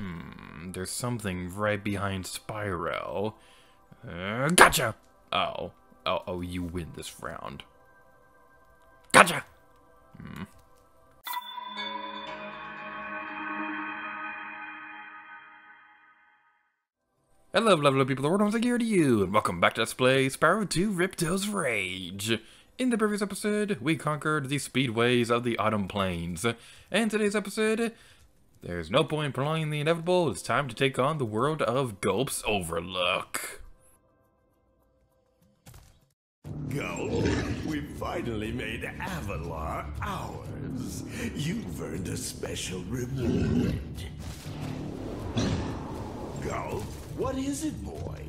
Hmm, there's something right behind Spyro. Uh, gotcha! Oh. Oh, oh, you win this round. Gotcha! Hmm. Hello, lovely people of the world, I'm here to you, and welcome back to Let's Play Spyro 2 Ripto's Rage. In the previous episode, we conquered the speedways of the Autumn Plains, and today's episode, there's no point prolonging the inevitable, it's time to take on the world of Gulp's Overlook. Gulp, we finally made Avalar ours. You've earned a special reward. Gulp, what is it, boy?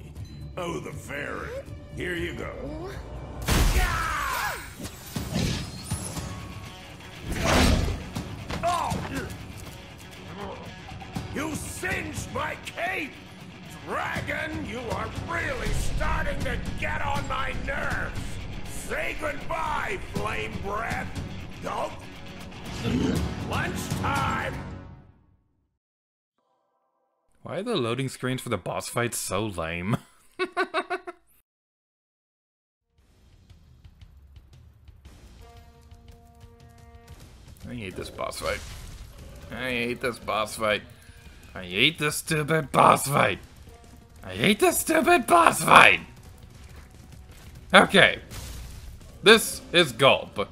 Oh, the ferret. Here you go. Ah! Oh! You singed my cape! Dragon, you are really starting to get on my nerves! Say goodbye, flame breath! Gulp! Lunchtime! Why are the loading screens for the boss fights so lame? I hate this boss fight. I hate this boss fight. I hate this stupid boss fight. I hate this stupid boss fight. Okay. This is Gulp.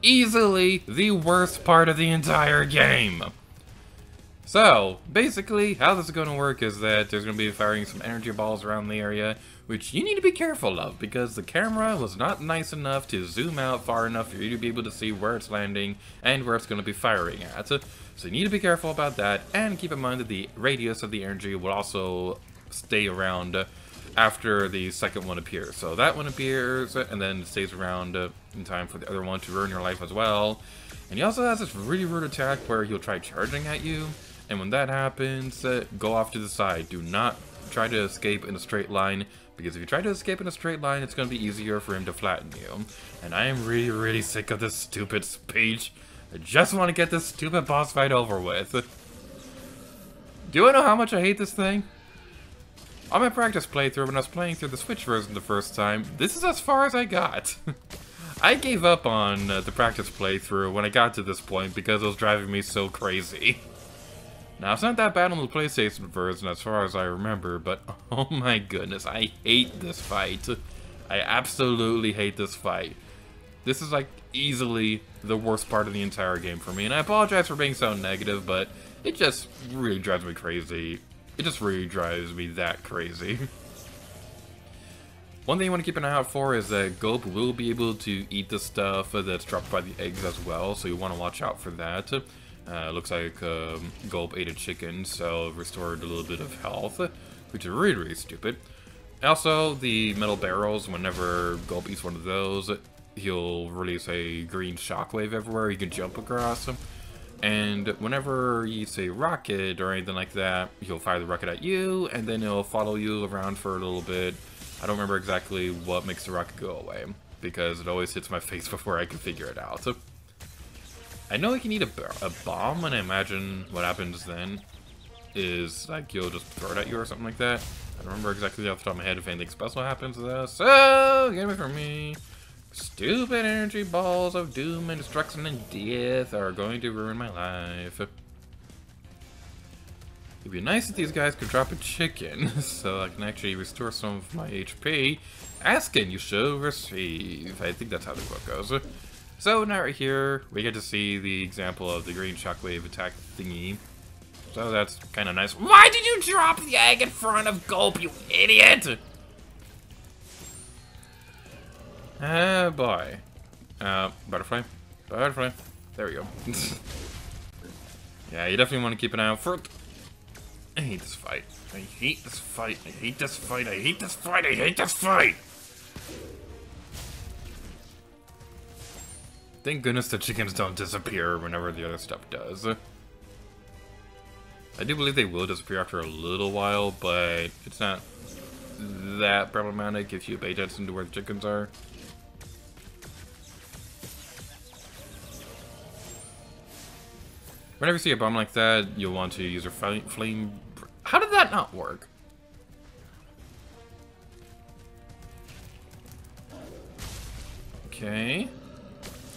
Easily the worst part of the entire game. So, basically, how this is going to work is that there's going to be firing some energy balls around the area, which you need to be careful of, because the camera was not nice enough to zoom out far enough for you to be able to see where it's landing and where it's going to be firing at. So you need to be careful about that, and keep in mind that the radius of the energy will also stay around after the second one appears. So that one appears, and then stays around in time for the other one to ruin your life as well. And he also has this really rude attack where he'll try charging at you, and when that happens, uh, go off to the side. Do not try to escape in a straight line, because if you try to escape in a straight line, it's going to be easier for him to flatten you. And I am really, really sick of this stupid speech. I just want to get this stupid boss fight over with. Do I know how much I hate this thing? On my practice playthrough, when I was playing through the Switch version the first time, this is as far as I got. I gave up on uh, the practice playthrough when I got to this point because it was driving me so crazy. Now, it's not that bad on the PlayStation version as far as I remember, but oh my goodness, I hate this fight. I absolutely hate this fight. This is like easily the worst part of the entire game for me, and I apologize for being so negative, but it just really drives me crazy. It just really drives me that crazy. One thing you want to keep an eye out for is that Gulp will be able to eat the stuff that's dropped by the eggs as well, so you want to watch out for that. Uh, looks like um, Gulp ate a chicken, so restored a little bit of health, which is really, really stupid. Also, the metal barrels, whenever Gulp eats one of those, he'll release a green shockwave everywhere you can jump across them. And whenever you say rocket or anything like that, he'll fire the rocket at you, and then he'll follow you around for a little bit. I don't remember exactly what makes the rocket go away, because it always hits my face before I can figure it out. So, I know I can eat a, a bomb, and I imagine what happens then is, like, you'll just throw it at you or something like that. I don't remember exactly off the top of my head if anything special happens to this. So, get it from me. Stupid energy balls of doom and destruction and death are going to ruin my life. It'd be nice if these guys could drop a chicken, so I can actually restore some of my HP. Asking you shall receive. I think that's how the quote goes. So now right here, we get to see the example of the green shockwave attack thingy. So that's kind of nice. Why did you drop the egg in front of Gulp, you idiot? Oh boy. Uh, butterfly. Butterfly. There we go. yeah, you definitely want to keep an eye out for it. I hate this fight. I hate this fight. I hate this fight. I hate this fight. I hate this fight. Thank goodness the chickens don't disappear whenever the other stuff does. I do believe they will disappear after a little while, but it's not that problematic if you pay attention to where the chickens are. Whenever you see a bomb like that, you'll want to use a flame... How did that not work? Okay.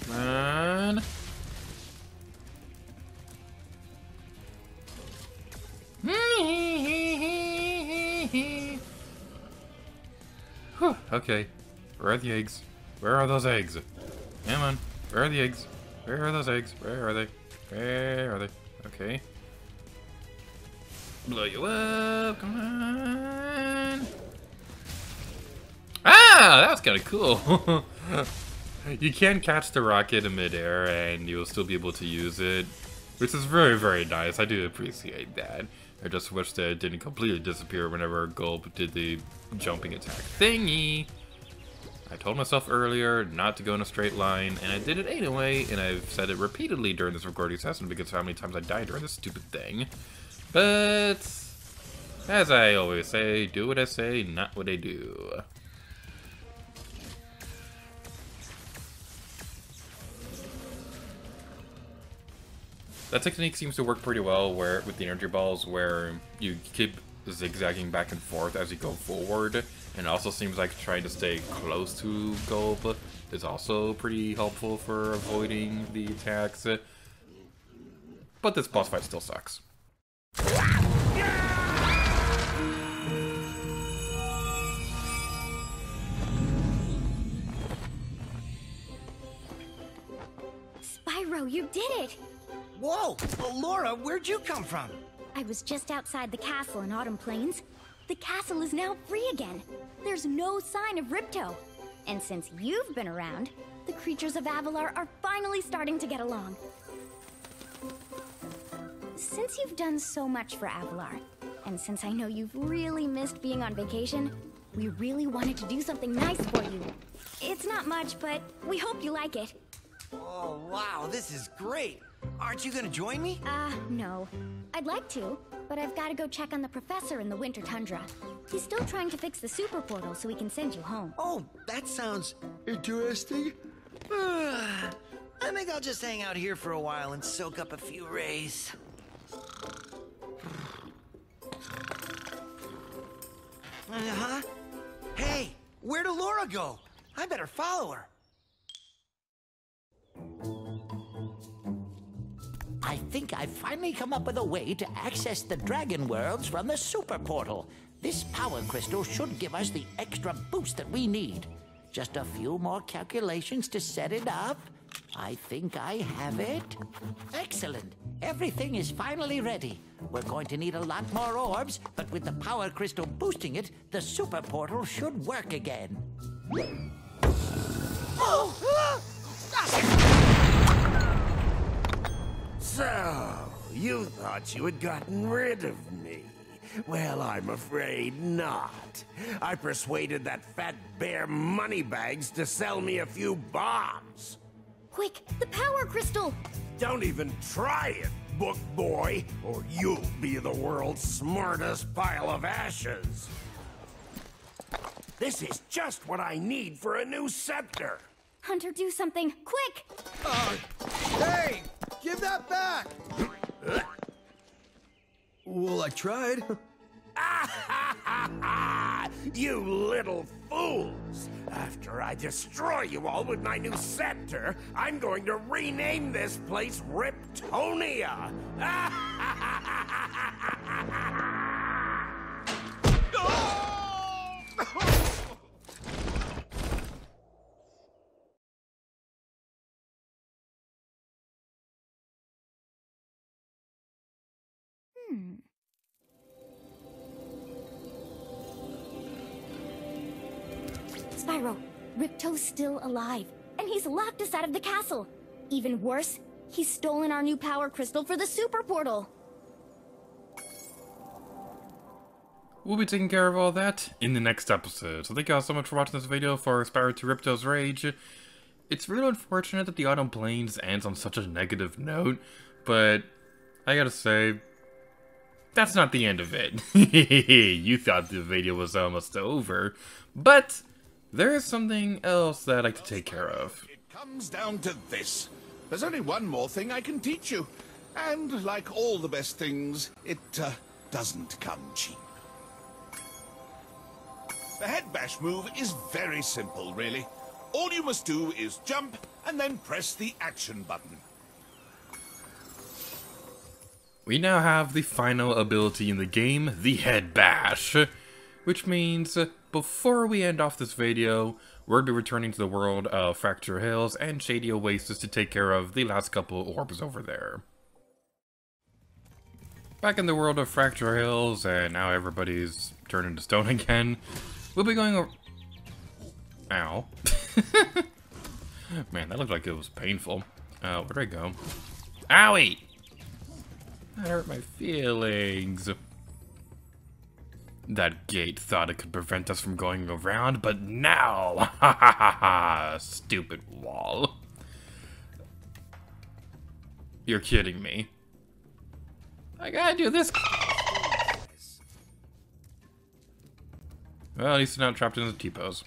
Man. okay. Where are the eggs? Where are those eggs? Come on. Where are the eggs? Where are those eggs? Where are they? Where are they? Okay. Blow you up. Come on. Ah! That was kind of cool. you can catch the rocket in midair and you'll still be able to use it. Which is very, very nice. I do appreciate that. I just wish that it didn't completely disappear whenever Gulp did the jumping attack thingy. I told myself earlier not to go in a straight line, and I did it anyway, and I've said it repeatedly during this recording session because how many times I died during this stupid thing. But, as I always say, do what I say, not what I do. That technique seems to work pretty well where with the energy balls where you keep zigzagging back and forth as you go forward and also seems like trying to stay close to Gulp is also pretty helpful for avoiding the attacks. Eh, but this boss fight still sucks. Spyro, you did it! Whoa! Elora, where'd you come from? I was just outside the castle in Autumn Plains. The castle is now free again. There's no sign of Ripto. And since you've been around, the creatures of Avalar are finally starting to get along. Since you've done so much for Avalar, and since I know you've really missed being on vacation, we really wanted to do something nice for you. It's not much, but we hope you like it. Oh, wow, this is great. Aren't you gonna join me? Uh, no. I'd like to, but I've gotta go check on the professor in the winter tundra. He's still trying to fix the super portal so we can send you home. Oh, that sounds interesting. I think I'll just hang out here for a while and soak up a few rays. Uh-huh. Hey, where'd Elora go? I better follow her. I think I've finally come up with a way to access the Dragon Worlds from the Super Portal. This power crystal should give us the extra boost that we need. Just a few more calculations to set it up. I think I have it. Excellent. Everything is finally ready. We're going to need a lot more orbs, but with the power crystal boosting it, the super portal should work again. Oh! Ah! You thought you had gotten rid of me. Well, I'm afraid not. I persuaded that fat bear Moneybags to sell me a few bombs. Quick, the power crystal! Don't even try it, book boy, or you'll be the world's smartest pile of ashes. This is just what I need for a new scepter. Hunter, do something, quick! Uh, hey! Give that back! Well, I tried. you little fools! After I destroy you all with my new scepter, I'm going to rename this place Riptonia! Hmm. Spyro, Ripto's still alive, and he's locked us out of the castle. Even worse, he's stolen our new power crystal for the super portal. We'll be taking care of all that in the next episode. So thank you all so much for watching this video for Spyro 2 Ripto's Rage. It's really unfortunate that the Autumn Plains ends on such a negative note, but I gotta say, that's not the end of it. you thought the video was almost over, but there is something else that I'd like to take care of. It comes down to this. There's only one more thing I can teach you. And like all the best things, it uh, doesn't come cheap. The head bash move is very simple, really. All you must do is jump and then press the action button. We now have the final ability in the game, the Head Bash. Which means, before we end off this video, we're going to be returning to the world of Fracture Hills and Shady Oasis to take care of the last couple orbs over there. Back in the world of Fracture Hills, and now everybody's turned into stone again, we'll be going over... Ow. Man, that looked like it was painful. Uh, where'd I go? Owie! That hurt my feelings. That gate thought it could prevent us from going around, but now! Ha ha ha ha! Stupid wall. You're kidding me. I gotta do this. Well, at least not trapped in the T-pose.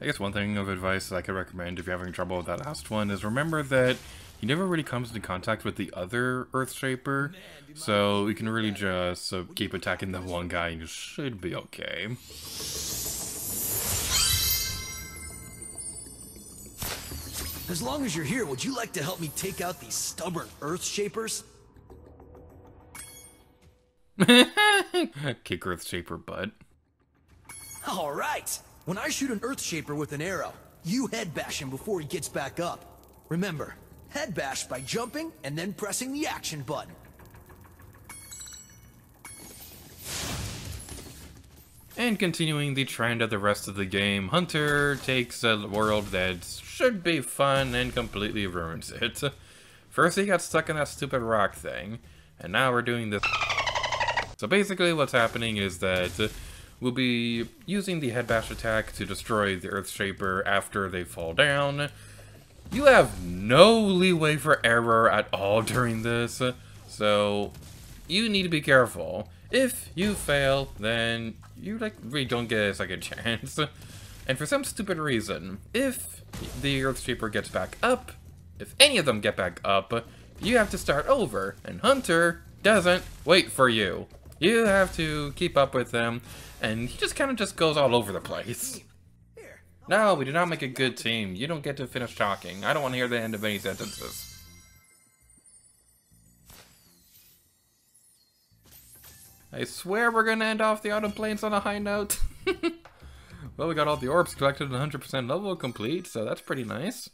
I guess one thing of advice that I could recommend if you're having trouble with that last one is remember that he never really comes into contact with the other Earthshaper, so you can really just uh, keep attacking the one guy and you should be okay. As long as you're here, would you like to help me take out these stubborn Earthshapers? Kick Earthshaper butt. All right. When I shoot an Earthshaper with an arrow, you head bash him before he gets back up. Remember, head bash by jumping and then pressing the action button. And continuing the trend of the rest of the game, Hunter takes a world that should be fun and completely ruins it. First he got stuck in that stupid rock thing, and now we're doing this. So basically what's happening is that We'll be using the head bash attack to destroy the Earthshaper after they fall down. You have no leeway for error at all during this, so you need to be careful. If you fail, then you like really don't get a second chance. And for some stupid reason, if the Earthshaper gets back up, if any of them get back up, you have to start over, and Hunter doesn't wait for you. You have to keep up with them, and he just kind of just goes all over the place. No, we do not make a good team. You don't get to finish talking. I don't want to hear the end of any sentences. I swear we're gonna end off the Autumn Plains on a high note. well, we got all the orbs collected and 100% level complete, so that's pretty nice.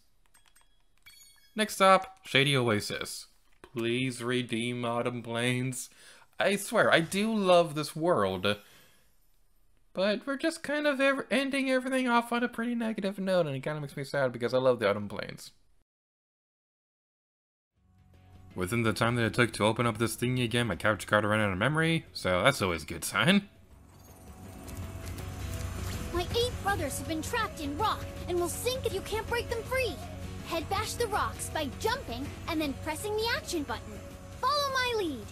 Next stop, Shady Oasis. Please redeem Autumn Plains. I swear, I do love this world. But we're just kind of ever ending everything off on a pretty negative note, and it kind of makes me sad because I love the Autumn Plains. Within the time that it took to open up this thingy again, my capture card ran out of memory, so that's always a good sign. My eight brothers have been trapped in rock and will sink if you can't break them free. Head bash the rocks by jumping and then pressing the action button. Follow my lead.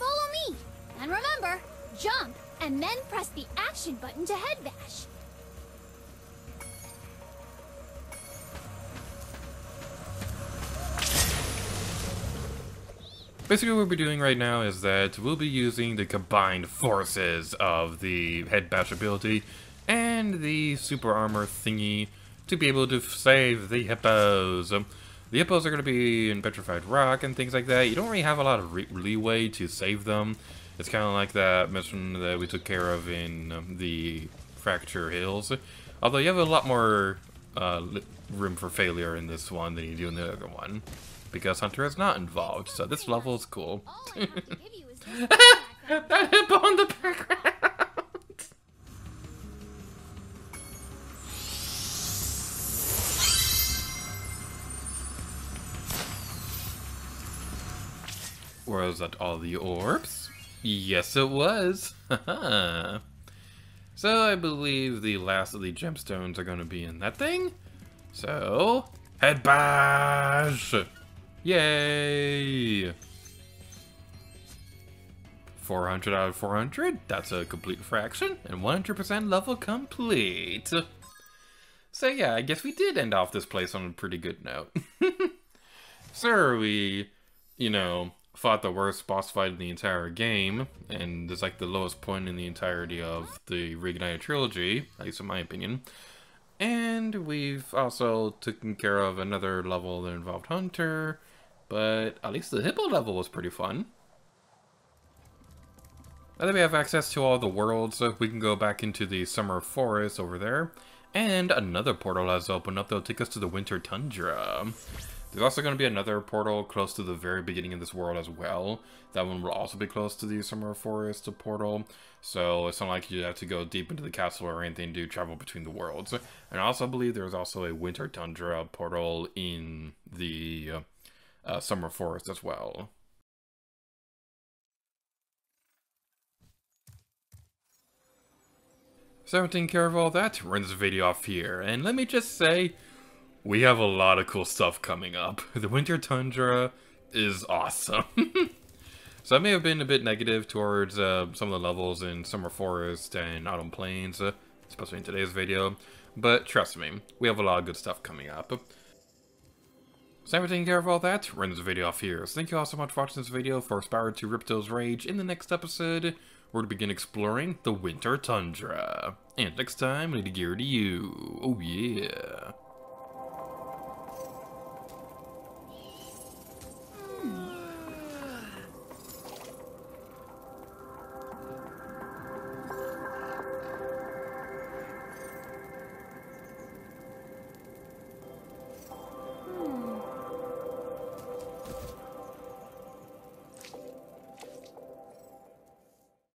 Follow me. And remember, jump, and then press the action button to head bash. Basically what we'll be doing right now is that we'll be using the combined forces of the head bash ability and the super armor thingy to be able to save the hippos. The hippos are going to be in petrified rock and things like that. You don't really have a lot of leeway to save them. It's kind of like that mission that we took care of in um, the Fracture Hills. Although you have a lot more uh, room for failure in this one than you do in the other one. Because Hunter is not involved, so this level is cool. that hippo in the background! Was that all the orbs? Yes, it was. so I believe the last of the gemstones are going to be in that thing. So, head bash! Yay! 400 out of 400, that's a complete fraction, and 100% level complete. So yeah, I guess we did end off this place on a pretty good note. Sir, we, you know, fought the worst boss fight in the entire game, and it's like the lowest point in the entirety of the Reignited trilogy, at least in my opinion. And we've also taken care of another level that involved Hunter, but at least the Hippo level was pretty fun. Now that we have access to all the worlds, uh, we can go back into the Summer Forest over there. And another portal has opened up that'll take us to the Winter Tundra. There's also going to be another portal close to the very beginning of this world as well. That one will also be close to the Summer Forest portal. So it's not like you have to go deep into the castle or anything to travel between the worlds. And I also believe there's also a Winter Tundra portal in the uh, Summer Forest as well. So taking care of all that, we're this video off here, and let me just say, we have a lot of cool stuff coming up. The Winter Tundra is awesome. so I may have been a bit negative towards uh, some of the levels in Summer Forest and Autumn Plains, uh, especially in today's video, but trust me, we have a lot of good stuff coming up. So after taking care of all that, we're in this video off here. So thank you all so much for watching this video for Spyro 2 Ripto's Rage. In the next episode, we're to begin exploring the Winter Tundra. And next time, to gear to you. Oh yeah.